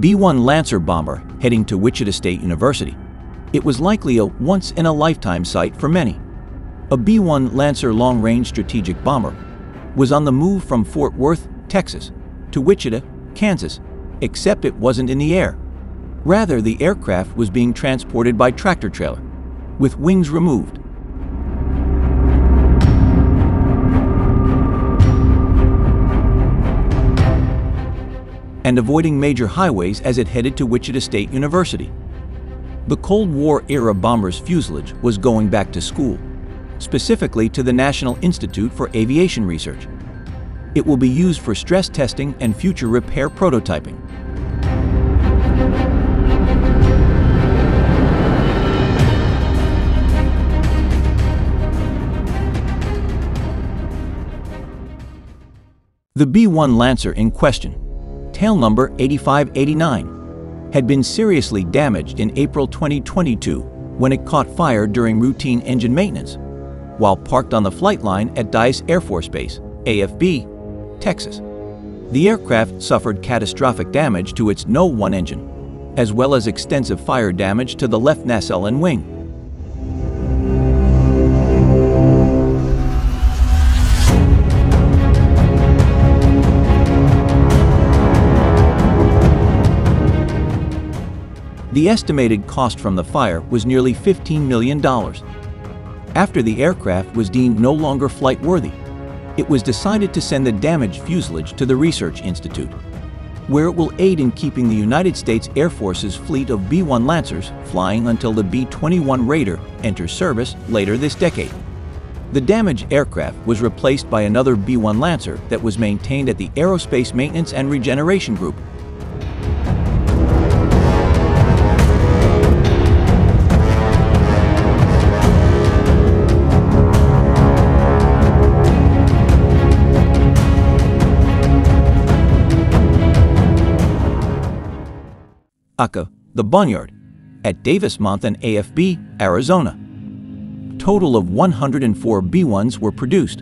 B-1 Lancer bomber heading to Wichita State University. It was likely a once-in-a-lifetime sight for many. A B-1 Lancer long-range strategic bomber was on the move from Fort Worth, Texas, to Wichita, Kansas, except it wasn't in the air. Rather, the aircraft was being transported by tractor trailer, with wings removed. And avoiding major highways as it headed to Wichita State University. The Cold War-era bomber's fuselage was going back to school, specifically to the National Institute for Aviation Research. It will be used for stress testing and future repair prototyping. The B-1 Lancer in question, tail number 8589, had been seriously damaged in April 2022 when it caught fire during routine engine maintenance, while parked on the flight line at Dyess Air Force Base, AFB, Texas. The aircraft suffered catastrophic damage to its No-1 engine, as well as extensive fire damage to the left nacelle and wing. The estimated cost from the fire was nearly $15 million. After the aircraft was deemed no longer flight worthy, it was decided to send the damaged fuselage to the Research Institute, where it will aid in keeping the United States Air Force's fleet of B-1 Lancers flying until the B-21 Raider enters service later this decade. The damaged aircraft was replaced by another B-1 Lancer that was maintained at the Aerospace Maintenance and Regeneration Group ACA, the Boneyard, at Davis-Monthan AFB, Arizona. Total of 104 B-1s were produced,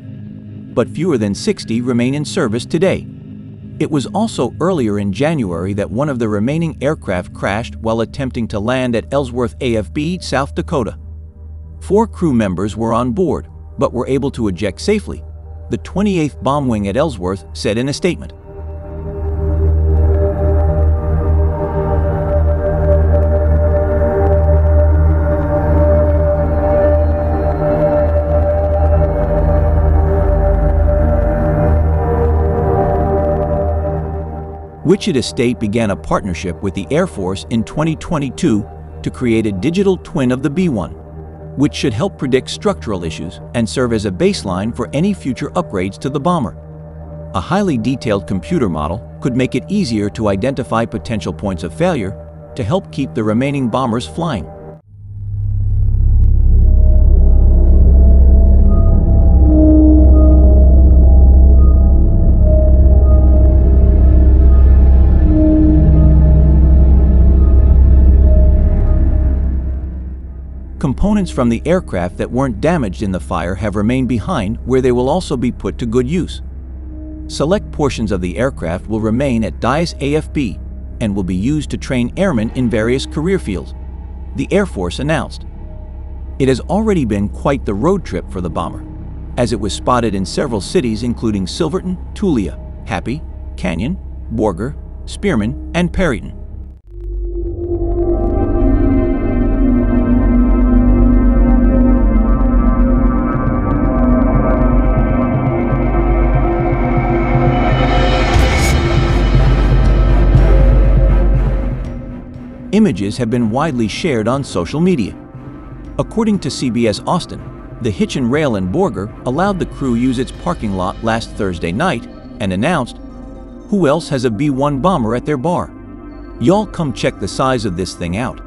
but fewer than 60 remain in service today. It was also earlier in January that one of the remaining aircraft crashed while attempting to land at Ellsworth AFB, South Dakota. Four crew members were on board, but were able to eject safely, the 28th Bomb Wing at Ellsworth said in a statement. Wichita State began a partnership with the Air Force in 2022 to create a digital twin of the B-1, which should help predict structural issues and serve as a baseline for any future upgrades to the bomber. A highly detailed computer model could make it easier to identify potential points of failure to help keep the remaining bombers flying. Components from the aircraft that weren't damaged in the fire have remained behind where they will also be put to good use. Select portions of the aircraft will remain at Dyess AFB and will be used to train airmen in various career fields, the Air Force announced. It has already been quite the road trip for the bomber, as it was spotted in several cities including Silverton, Tulia, Happy, Canyon, Borger, Spearman, and Perryton. Images have been widely shared on social media. According to CBS Austin, the Hitch and Rail in Borger allowed the crew use its parking lot last Thursday night and announced, who else has a B-1 bomber at their bar? Y'all come check the size of this thing out.